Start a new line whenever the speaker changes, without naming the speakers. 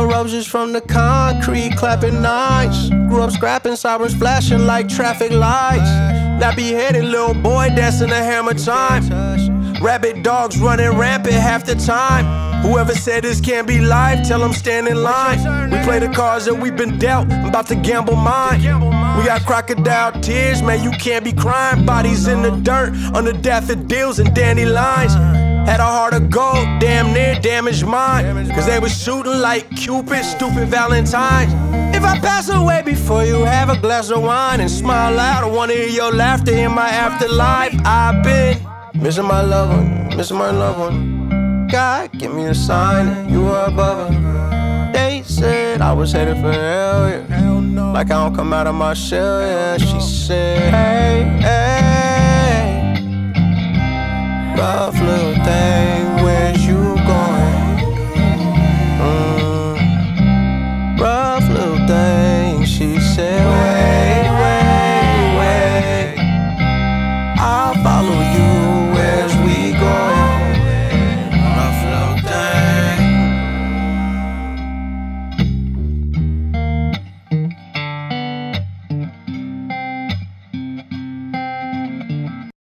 Is from the concrete, clapping nines. Grew up scrapping, sirens flashing like traffic lights. Nappy headed little boy dancing a hammer time. Rabbit dogs running rampant half the time. Whoever said this can't be life, tell them stand in line. We play the cards that we've been dealt, I'm about to gamble mine. We got crocodile tears, man, you can't be crying. Bodies in the dirt, under daffodils and dandelions. Had a heart damn near damaged mine. Cause they was shooting like Cupid, stupid Valentines. If I pass away before you have a glass of wine and smile loud, I wanna hear your laughter in my afterlife. I've been missing my loved one, missing my loved one. God, give me a sign you are above her. They said I was headed for hell, yeah. Like I don't come out of my shell, yeah. She said, hey, hey rough little thing